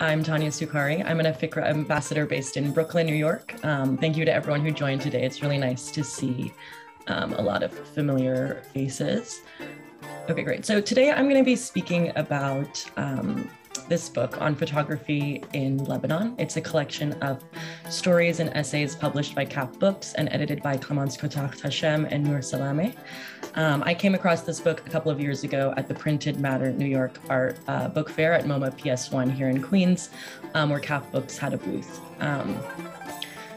I'm Tanya Sukkari. I'm an Afikra ambassador based in Brooklyn, New York. Um, thank you to everyone who joined today. It's really nice to see um, a lot of familiar faces. Okay, great. So today I'm going to be speaking about um, this book on photography in Lebanon. It's a collection of stories and essays published by Kaph Books and edited by Clemence Cottard Hachem and Nour Salamé. Um, I came across this book a couple of years ago at the Printed Matter New York Art uh, Book Fair at MoMA PS1 here in Queens, um, where Kaph Books had a booth. Um,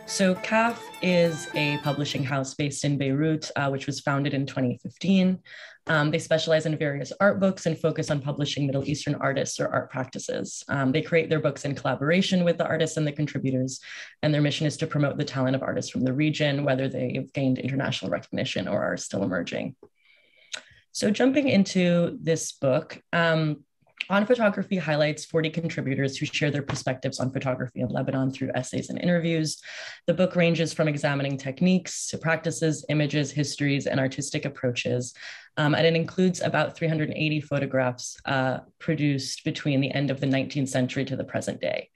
so Kaph is a publishing house based in Beirut, uh, which was founded in 2015. Um, they specialize in various art books and focus on publishing Middle Eastern artists or art practices. Um, they create their books in collaboration with the artists and the contributors, and their mission is to promote the talent of artists from the region, whether they've gained international recognition or are still emerging. So jumping into this book, um, on Photography highlights 40 contributors who share their perspectives on photography in Lebanon through essays and interviews. The book ranges from examining techniques to practices, images, histories, and artistic approaches. Um, and it includes about 380 photographs uh, produced between the end of the 19th century to the present day.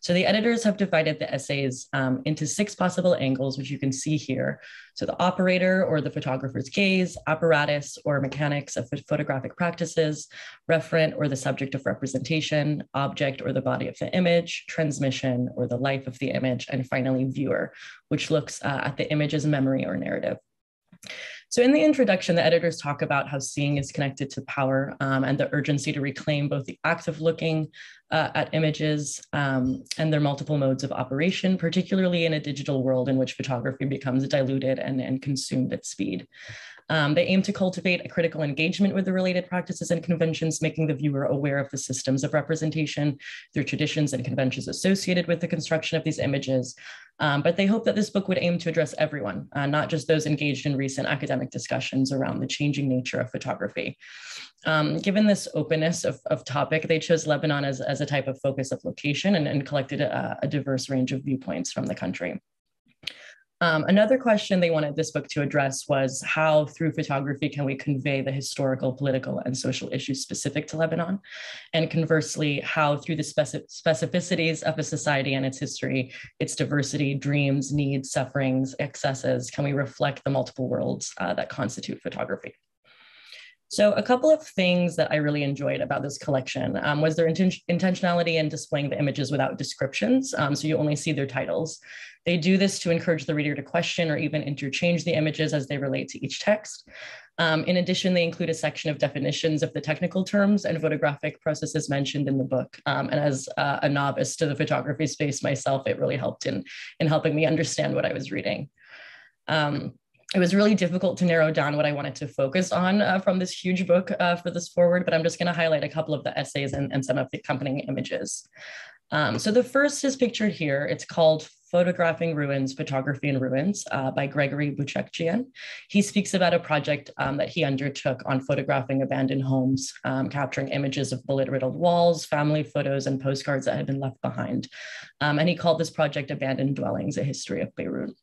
So the editors have divided the essays um, into six possible angles, which you can see here. So the operator or the photographer's gaze, apparatus or mechanics of photographic practices, referent or the subject of representation, object or the body of the image, transmission or the life of the image, and finally viewer, which looks uh, at the image's memory or narrative. So in the introduction, the editors talk about how seeing is connected to power um, and the urgency to reclaim both the act of looking uh, at images um, and their multiple modes of operation, particularly in a digital world in which photography becomes diluted and, and consumed at speed. Um, they aim to cultivate a critical engagement with the related practices and conventions, making the viewer aware of the systems of representation through traditions and conventions associated with the construction of these images. Um, but they hope that this book would aim to address everyone, uh, not just those engaged in recent academic discussions around the changing nature of photography. Um, given this openness of, of, topic, they chose Lebanon as, as a type of focus of location and, and collected a, a diverse range of viewpoints from the country. Um, another question they wanted this book to address was how, through photography, can we convey the historical, political, and social issues specific to Lebanon? And conversely, how, through the specific specificities of a society and its history, its diversity, dreams, needs, sufferings, excesses, can we reflect the multiple worlds uh, that constitute photography? So a couple of things that I really enjoyed about this collection um, was their inten intentionality in displaying the images without descriptions. Um, so you only see their titles. They do this to encourage the reader to question or even interchange the images as they relate to each text. Um, in addition, they include a section of definitions of the technical terms and photographic processes mentioned in the book. Um, and as uh, a novice to the photography space myself, it really helped in, in helping me understand what I was reading. Um, it was really difficult to narrow down what I wanted to focus on uh, from this huge book uh, for this forward, but I'm just going to highlight a couple of the essays and, and some of the accompanying images. Um, so the first is pictured here. It's called Photographing Ruins, Photography in Ruins uh, by Gregory Buchakjian. He speaks about a project um, that he undertook on photographing abandoned homes, um, capturing images of bullet-riddled walls, family photos, and postcards that had been left behind. Um, and he called this project Abandoned Dwellings, A History of Beirut.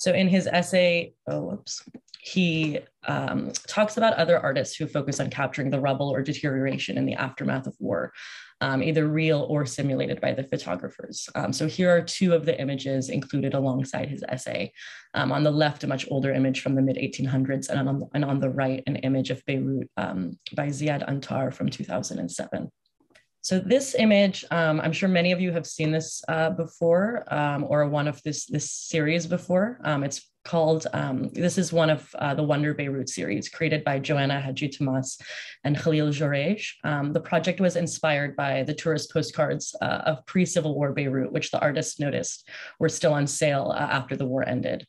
So in his essay, oh, whoops, he um, talks about other artists who focus on capturing the rubble or deterioration in the aftermath of war, um, either real or simulated by the photographers. Um, so here are two of the images included alongside his essay. Um, on the left, a much older image from the mid 1800s, and on, and on the right, an image of Beirut um, by Ziad Antar from 2007. So this image, um, I'm sure many of you have seen this uh, before um, or one of this, this series before. Um, it's called, um, this is one of uh, the Wonder Beirut series created by Joana Hadjithomas and Khalil Joreige. Um, the project was inspired by the tourist postcards uh, of pre-Civil War Beirut, which the artists noticed were still on sale uh, after the war ended.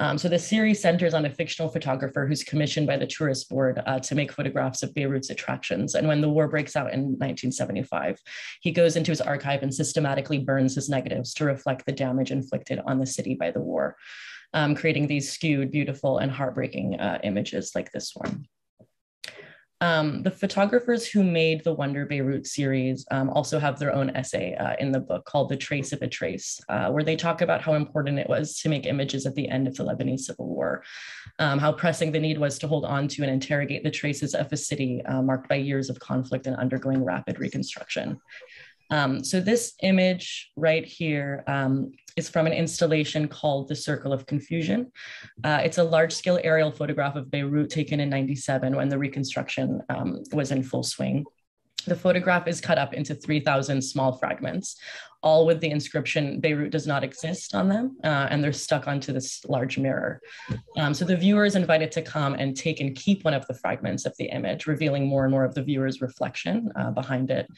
Um, so the series centers on a fictional photographer who's commissioned by the tourist board uh, to make photographs of Beirut's attractions. And when the war breaks out in 1975, he goes into his archive and systematically burns his negatives to reflect the damage inflicted on the city by the war, um, creating these skewed, beautiful, and heartbreaking uh, images like this one. Um, the photographers who made the Wonder Beirut series um, also have their own essay uh, in the book called The Trace of a Trace, uh, where they talk about how important it was to make images at the end of the Lebanese Civil War, um, how pressing the need was to hold on to and interrogate the traces of a city uh, marked by years of conflict and undergoing rapid reconstruction. Um, so this image right here um, is from an installation called The Circle of Confusion. Uh, it's a large scale aerial photograph of Beirut taken in 97 when the reconstruction um, was in full swing. The photograph is cut up into 3,000 small fragments, all with the inscription Beirut does not exist on them, uh, and they're stuck onto this large mirror. Um, so the viewer is invited to come and take and keep one of the fragments of the image, revealing more and more of the viewer's reflection uh, behind it.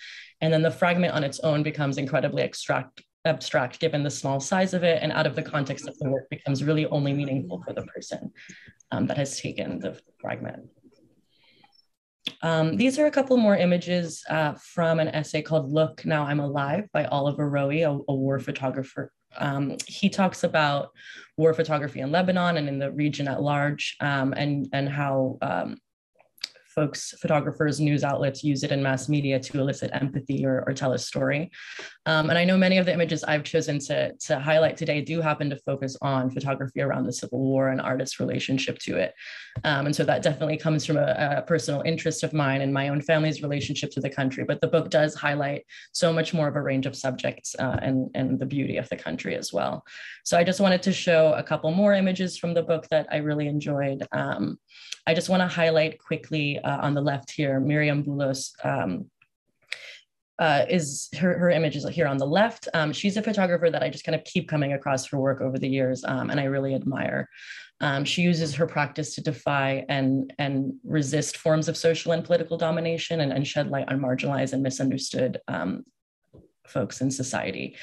And then the fragment on its own becomes incredibly abstract, abstract given the small size of it and out of the context of the work becomes really only meaningful for the person um, that has taken the fragment. Um, these are a couple more images uh, from an essay called Look, Now I'm Alive by Oliver Rowe, a, a war photographer. Um, he talks about war photography in Lebanon and in the region at large um, and, and how um, folks, photographers, news outlets use it in mass media to elicit empathy or, or tell a story. Um, and I know many of the images I've chosen to, to highlight today do happen to focus on photography around the Civil War and artists' relationship to it. Um, and so that definitely comes from a, a, personal interest of mine and my own family's relationship to the country. But the book does highlight so much more of a range of subjects uh, and, and the beauty of the country as well. So I just wanted to show a couple more images from the book that I really enjoyed. Um, I just want to highlight quickly uh, on the left here, Myriam Boulos. Um, uh, is her, her image is here on the left. Um, she's a photographer that I just kind of keep coming across her work over the years, um, and I really admire. Um, she uses her practice to defy and, and resist forms of social and political domination and, and shed light on marginalized and misunderstood um, folks in society.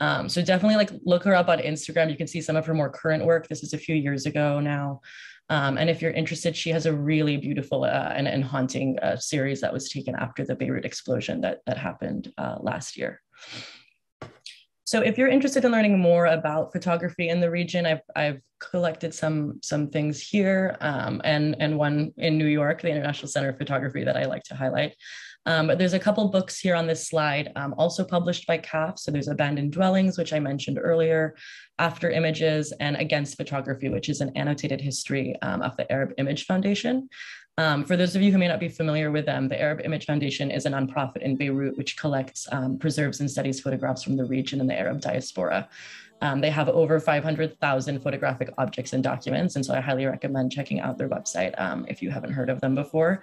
Um, so definitely like look her up on Instagram. You can see some of her more current work. This is a few years ago now. Um, and if you're interested, she has a really beautiful uh, and, and, haunting uh, series that was taken after the Beirut explosion that, that happened uh, last year. So if you're interested in learning more about photography in the region, I've, I've collected some, some things here um, and, and one in New York, the International Center of Photography that I like to highlight. Um, but there's a couple books here on this slide, um, also published by Kaph. So there's Abandoned Dwellings, which I mentioned earlier, After Images, and Against Photography, which is an annotated history um, of the Arab Image Foundation. Um, for those of you who may not be familiar with them, the Arab Image Foundation is a nonprofit in Beirut which collects, um, preserves, and studies photographs from the region and the Arab diaspora. Um, they have over 500,000 photographic objects and documents, and so I highly recommend checking out their website um, if you haven't heard of them before.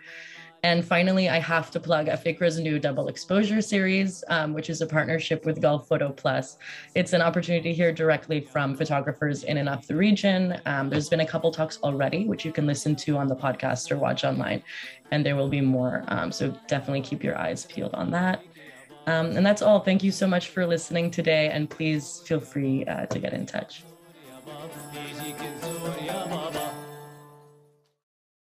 And finally, I have to plug Afikra's new double exposure series, um, which is a partnership with Gulf Photo Plus. It's an opportunity to hear directly from photographers in and off the region. Um, there's been a couple talks already, which you can listen to on the podcast or watch online, and there will be more. Um, so definitely keep your eyes peeled on that. Um, and that's all. Thank you so much for listening today, and please feel free uh, to get in touch.